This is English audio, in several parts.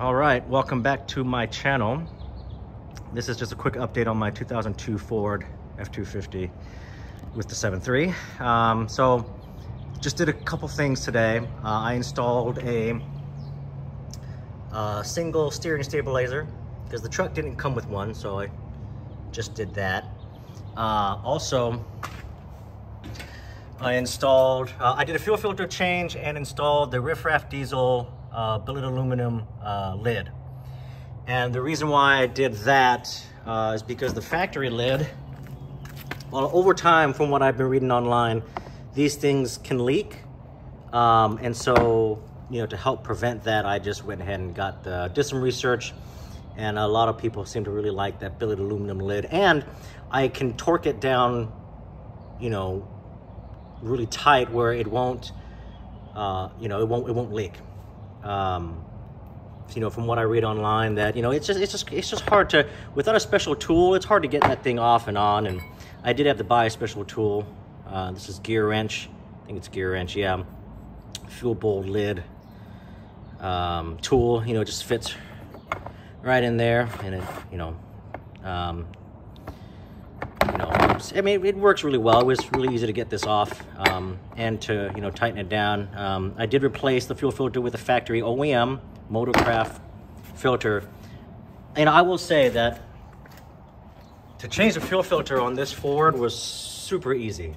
All right, welcome back to my channel. This is just a quick update on my 2002 Ford F-250 with the 7.3. Um, so just did a couple things today. Uh, I installed a, a uh, single steering stabilizer because the truck didn't come with one, so I just did that. Uh, also, I installed, uh, I did a fuel filter change and installed the Riff Raff Diesel uh, billet aluminum uh, lid. And the reason why I did that uh, is because the factory lid, well, over time, from what I've been reading online, these things can leak. Um, and so, you know, to help prevent that, I just went ahead and got the, did some research and a lot of people seem to really like that billet aluminum lid. And I can torque it down, you know, really tight where it won't, uh, you know, it won't, it won't leak. Um, you know, from what I read online, that you know, it's just it's just it's just hard to without a special tool. It's hard to get that thing off and on. And I did have to buy a special tool. Uh, this is GearWrench. I think it's GearWrench. Yeah, fuel bowl lid um, tool. You know, just fits right in there, and it you know, um, you know, I mean, it works really well. It was really easy to get this off um, and to, you know, tighten it down. Um, I did replace the fuel filter with a factory OEM Motorcraft filter. And I will say that to change the fuel filter on this Ford was super easy.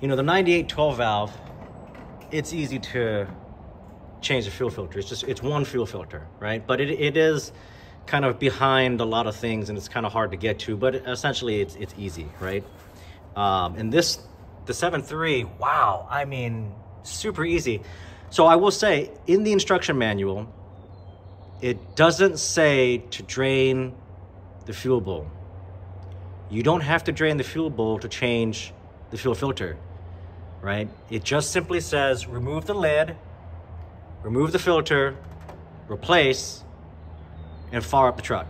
You know, the 98 12 valve, it's easy to change the fuel filter. It's just, it's one fuel filter, right? But it, it is, kind of behind a lot of things and it's kind of hard to get to, but essentially it's, it's easy, right? Um, and this, the 7.3, wow, I mean, super easy. So I will say, in the instruction manual, it doesn't say to drain the fuel bowl. You don't have to drain the fuel bowl to change the fuel filter, right? It just simply says remove the lid, remove the filter, replace, and fire up the truck.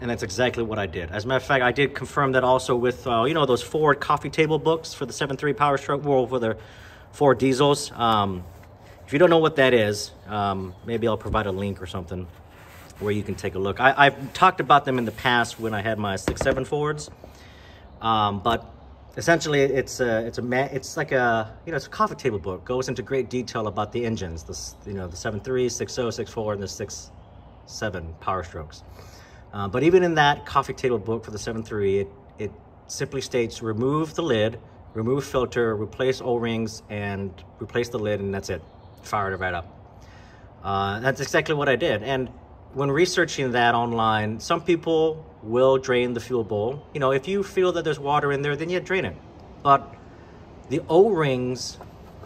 And that's exactly what I did. As a matter of fact, I did confirm that also with, uh, you know, those Ford coffee table books for the 7.3 Power Stroke, well, for the Ford diesels. Um, if you don't know what that is, um, maybe I'll provide a link or something where you can take a look. I, have talked about them in the past when I had my 6.7 Fords, um, but essentially it's a, it's a, it's like a, you know, it's a coffee table book. Goes into great detail about the engines, the, you know, the 7.3, 6.0, 6.4, and the 6 seven power strokes. Uh, but even in that coffee table book for the 7.3, it, it simply states remove the lid, remove filter, replace O-rings, and replace the lid, and that's it. Fired it right up. Uh, that's exactly what I did. And when researching that online, some people will drain the fuel bowl. You know, if you feel that there's water in there, then you drain it. But the O-rings,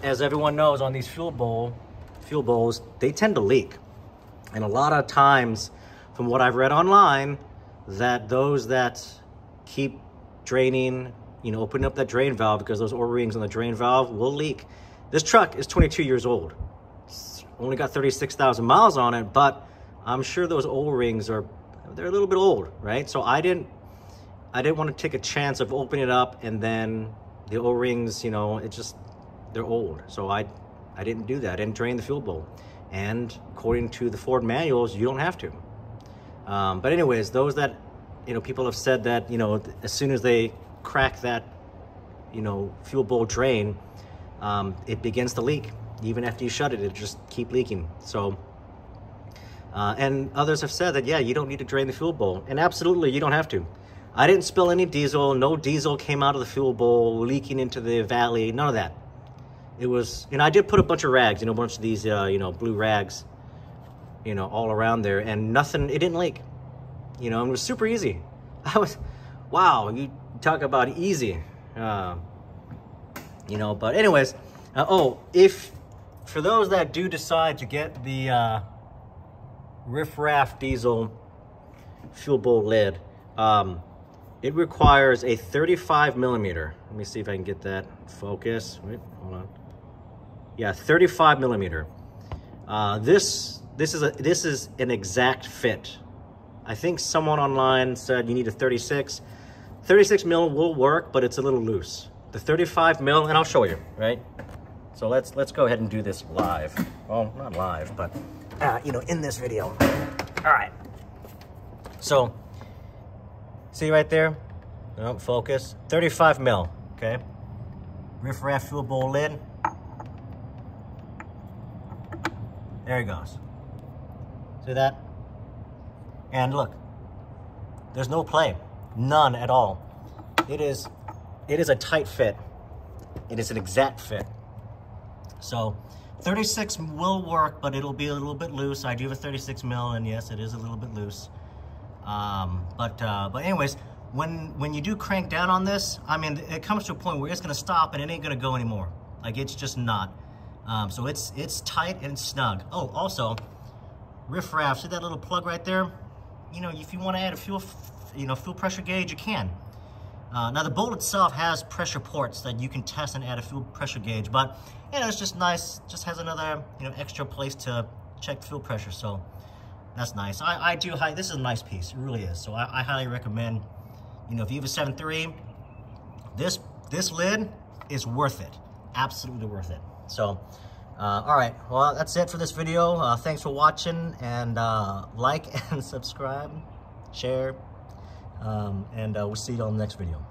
as everyone knows on these fuel bowl, fuel bowls, they tend to leak. And a lot of times, from what I've read online, that those that keep draining, you know, opening up that drain valve because those O-rings on the drain valve will leak. This truck is 22 years old. It's only got 36,000 miles on it, but I'm sure those O-rings are, they're a little bit old, right? So I didn't, I didn't want to take a chance of opening it up and then the O-rings, you know, it just, they're old. So I, I didn't do that. I didn't drain the fuel bowl. And according to the Ford manuals, you don't have to. Um, but anyways, those that, you know, people have said that, you know, as soon as they crack that, you know, fuel bowl drain, um, it begins to leak. Even after you shut it, it just keep leaking. So, uh, and others have said that, yeah, you don't need to drain the fuel bowl. And absolutely, you don't have to. I didn't spill any diesel. No diesel came out of the fuel bowl leaking into the valley. None of that it was, you know, I did put a bunch of rags, you know, a bunch of these, uh, you know, blue rags, you know, all around there and nothing, it didn't leak, you know, it was super easy. I was, wow, you talk about easy, uh, you know, but anyways, uh, oh, if, for those that do decide to get the uh, diesel fuel bowl lid, um, it requires a 35 millimeter. Let me see if I can get that focus. Wait, hold on. Yeah, 35 millimeter. Uh, this this is a this is an exact fit. I think someone online said you need a 36. 36 mil will work, but it's a little loose. The 35 mil, and I'll show you, right? So let's let's go ahead and do this live. Well, not live, but uh, you know, in this video. All right. So, see right there? Oh, focus. 35 mil. Okay. Riff Raff fuel bowl lid. There he goes. See that? And look, there's no play, none at all. It is, it is a tight fit. It is an exact fit. So 36 will work, but it'll be a little bit loose. I do have a 36 mil, and yes, it is a little bit loose. Um, but uh, but anyways, when when you do crank down on this, I mean, it comes to a point where it's gonna stop and it ain't gonna go anymore. Like it's just not. Um, so it's it's tight and snug. Oh, also, riff raff. See that little plug right there? You know, if you want to add a fuel, you know, fuel pressure gauge, you can. Uh, now the bolt itself has pressure ports that you can test and add a fuel pressure gauge, but you know, it's just nice, just has another, you know, extra place to check fuel pressure. So that's nice. I, I do, this is a nice piece, it really is. So I, I highly recommend, you know, if you have a 7.3, this, this lid is worth it. Absolutely worth it. So, uh, all right, well, that's it for this video. Uh, thanks for watching and uh, like and subscribe, share, um, and uh, we'll see you on the next video.